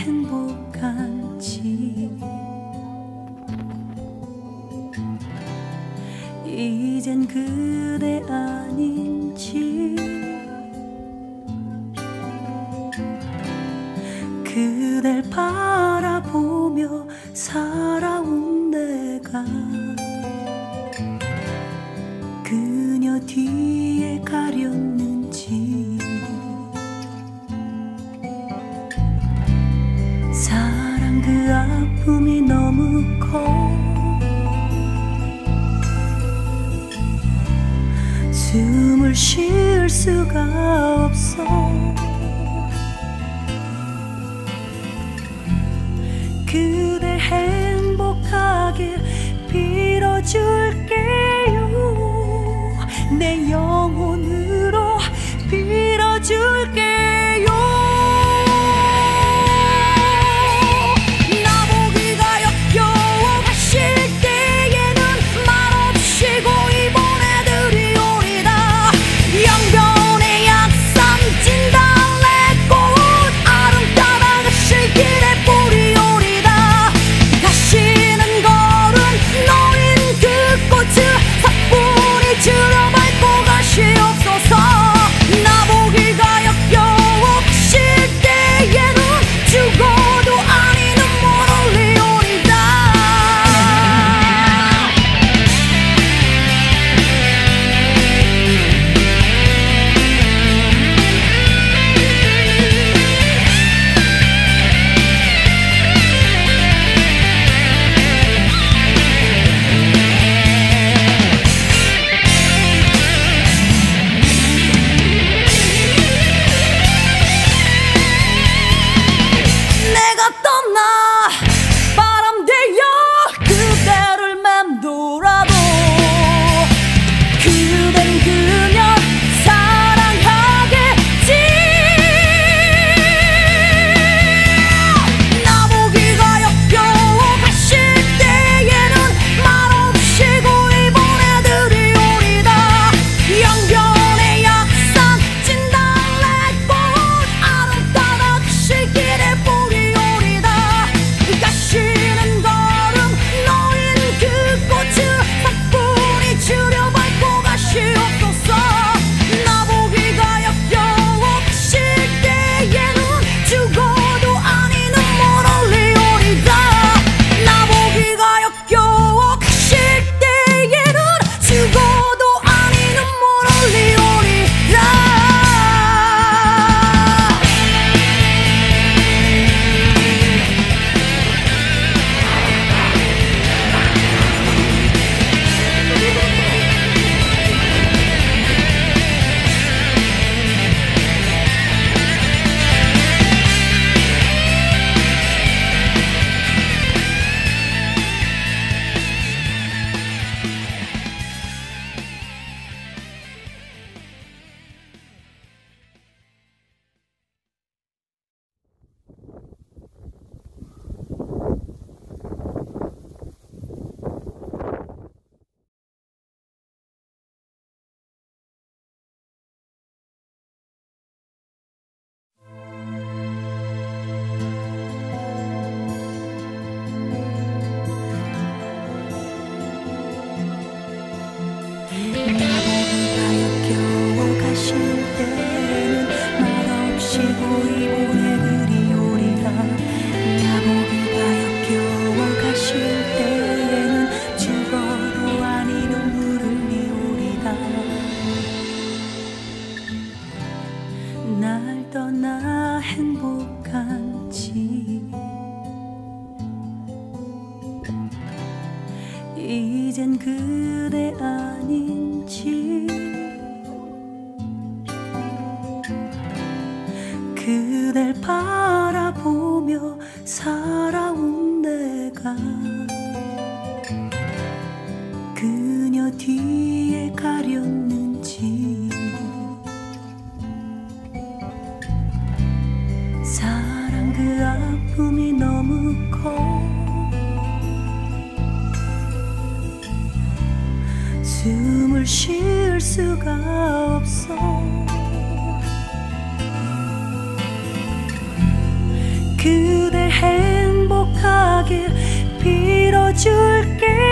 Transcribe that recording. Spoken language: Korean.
행복한지. 이젠 그대 아닌지. 그댈 바라보며 살아온 내가 그 아픔이 너무 커. 숨을 쉴 수가 없어 이젠 그대 아닌지. 그댈 바라보며 살아온 내가 쉴 수가 없어. 그댈 행복하게 빌어줄게.